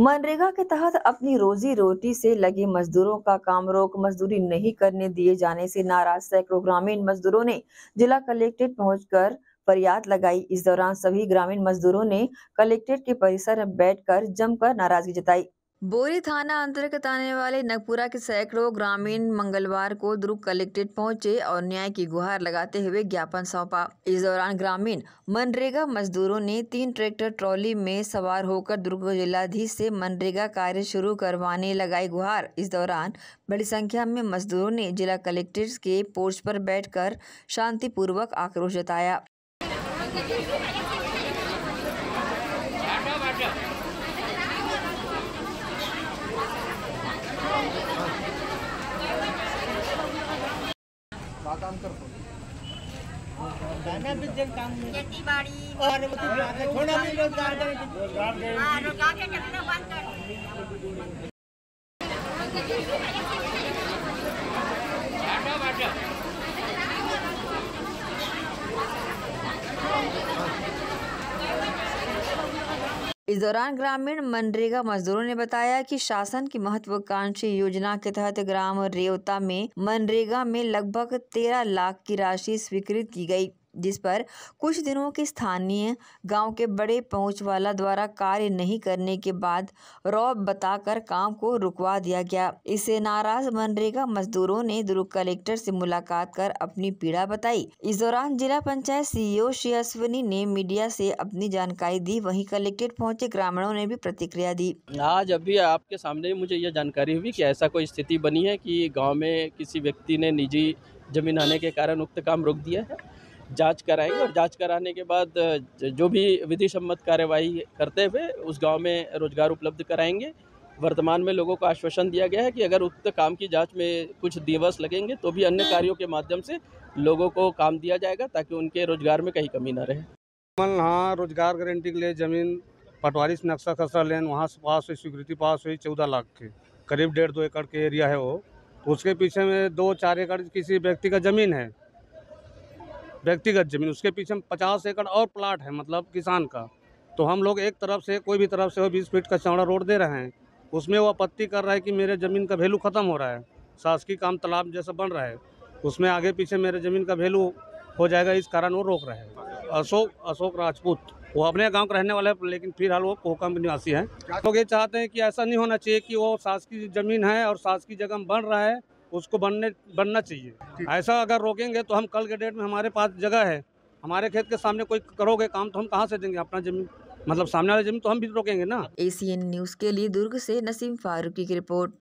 मनरेगा के तहत अपनी रोजी रोटी से लगे मजदूरों का काम रोक मजदूरी नहीं करने दिए जाने से नाराज़ सैकड़ों ग्रामीण मजदूरों ने जिला कलेक्ट्रेट पहुंचकर फरियाद लगाई। इस दौरान सभी ग्रामीण मजदूरों ने कलेक्ट्रेट के परिसर में बैठकर जमकर नाराज़गी जताई। बोरी थाना अंतर्गत आने वाले नगपुरा के सैकड़ों ग्रामीण मंगलवार को दुर्ग कलेक्ट्रेट पहुँचे और न्याय की गुहार लगाते हुए ज्ञापन सौंपा। इस दौरान ग्रामीण मनरेगा मजदूरों ने तीन ट्रैक्टर ट्रॉली में सवार होकर दुर्ग जिलाधीश से मनरेगा कार्य शुरू करवाने लगाई गुहार। इस दौरान बड़ी संख्या में मजदूरों ने जिला कलेक्ट्रेट के पोर्च पर बैठकर शांतिपूर्वक आक्रोश जताया का काम करतो जाना भी जन काम में खेती बाड़ी और तो थोड़ा भी रोज़गार हाँ, रोज़गार के चक्कर बंद कर इस दौरान ग्रामीण मनरेगा मजदूरों ने बताया कि शासन की महत्वाकांक्षी योजना के तहत ग्राम रेवता में मनरेगा में लगभग तेरह लाख की राशि स्वीकृत की गई। जिस पर कुछ दिनों के स्थानीय गाँव के बड़े पहुँच वाला द्वारा कार्य नहीं करने के बाद रौब बताकर काम को रुकवा दिया गया। इससे नाराज़ मनरेगा मजदूरों ने दुर्ग कलेक्टर से मुलाकात कर अपनी पीड़ा बताई। इस दौरान जिला पंचायत सीईओ श्री अश्विनी ने मीडिया से अपनी जानकारी दी। वहीं कलेक्ट्रेट पहुँचे, ग्रामीणों ने भी प्रतिक्रिया दी। आज अभी आपके सामने मुझे यह जानकारी हुई की ऐसा कोई स्थिति बनी है की गाँव में किसी व्यक्ति ने निजी ज़मीन आने के कारण उक्त काम रोक दिया है? जाँच कराएँगे और जाँच कराने के बाद जो भी विधि सम्मत कार्यवाही करते हुए उस गाँव में रोज़गार उपलब्ध कराएँगे। वर्तमान में लोगों को आश्वासन दिया गया है कि अगर उक्त काम की जाँच में कुछ दिवस लगेंगे तो भी अन्य कार्यों के माध्यम से लोगों को काम दिया जाएगा ताकि उनके रोज़गार में कहीं कमी न रहे। हाँ रोज़गार गारंटी के लिए ज़मीन, पटवारी से नक्शा खसरा लेन वहाँ से पास हुई, स्वीकृति पास हुई, चौदह लाख की। करीब डेढ़ दो एकड़ के एरिया है वो। तो उसके पीछे में दो चार एकड़ किसी व्यक्ति का ज़मीन है। व्यक्तिगत ज़मीन उसके पीछे में पचास एकड़ और प्लाट है मतलब किसान का। तो हम लोग एक तरफ़ से कोई भी तरफ़ से वो बीस फीट का चौड़ा रोड दे रहे हैं उसमें वो आपत्ति कर रहा है कि मेरे ज़मीन का वैल्यू ख़त्म हो रहा है शासकीय काम तालाब जैसा बन रहा है उसमें आगे पीछे मेरे ज़मीन का वैल्यू हो जाएगा इस कारण वो रोक रहे हैं। अशोक अशोक राजपूत वो अपने गाँव के रहने वाले हैं लेकिन फ़िलहाल वो कोहकम निवासी हैं। लोग ये चाहते हैं कि ऐसा नहीं होना चाहिए कि वो शासकीय ज़मीन है और शासकीय जगह बन रहा है उसको बनने बनना चाहिए। ऐसा अगर रोकेंगे तो हम कल के डेट में हमारे पास जगह है। हमारे खेत के सामने कोई करोगे काम तो हम कहाँ से देंगे? अपना ज़मीन मतलब सामने वाली ज़मीन तो हम भी रोकेंगे ना। एसीएन न्यूज़ के लिए दुर्ग से नसीम फारूकी की रिपोर्ट।